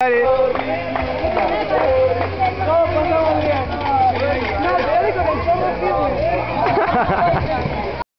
Allez